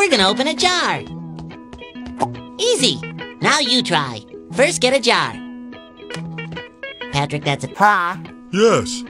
We're gonna open a jar. Easy. Now you try. First, get a jar. Patrick, that's a paw. Yes.